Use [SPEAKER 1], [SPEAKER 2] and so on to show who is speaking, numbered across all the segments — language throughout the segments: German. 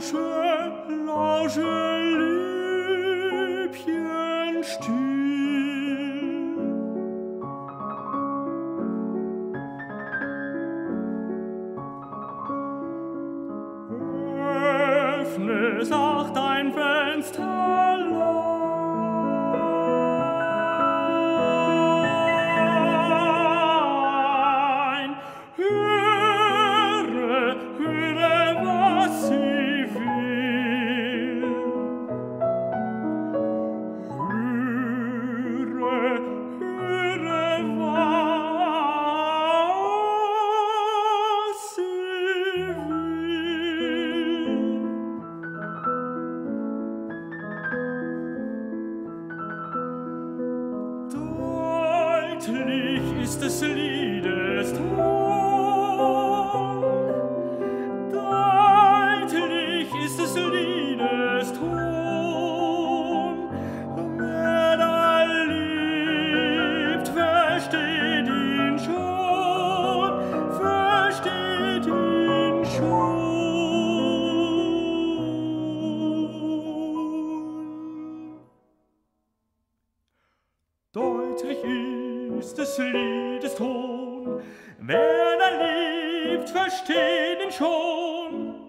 [SPEAKER 1] Lausche, lausche, Liebchen still. Öffne sacht dein Fensterlein. ist des Liedes Tod. uns des Liedes Ton. Wenn er lebt, verstehen ihn schon,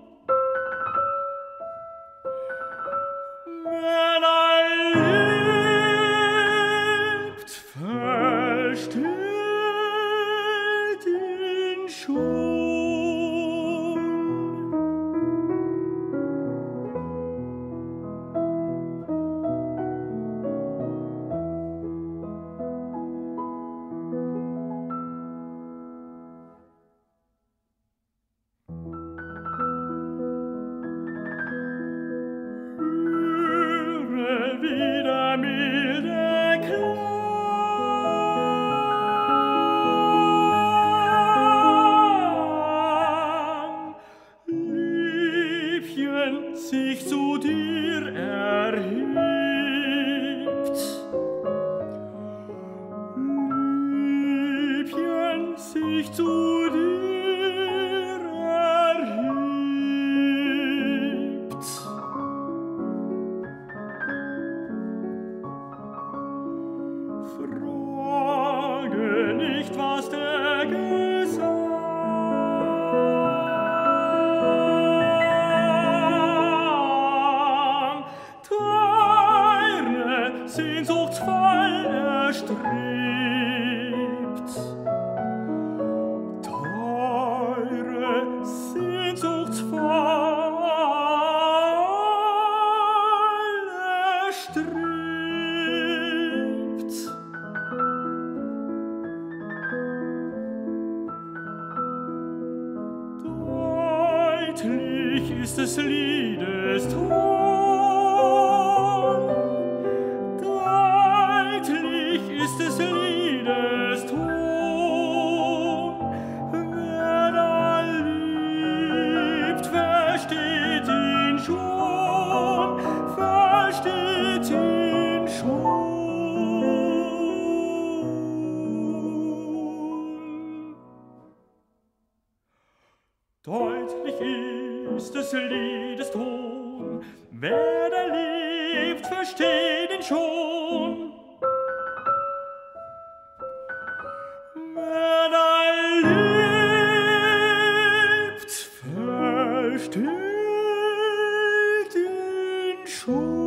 [SPEAKER 1] sich zu dir erhebt. Liebchen sich zu dir verstrebt. Deutlich ist des Liedes Ton, Deutlich ist des Liedes Ton, wer da lebt, versteht ihn schon. Wer da lebt, versteht ihn schon.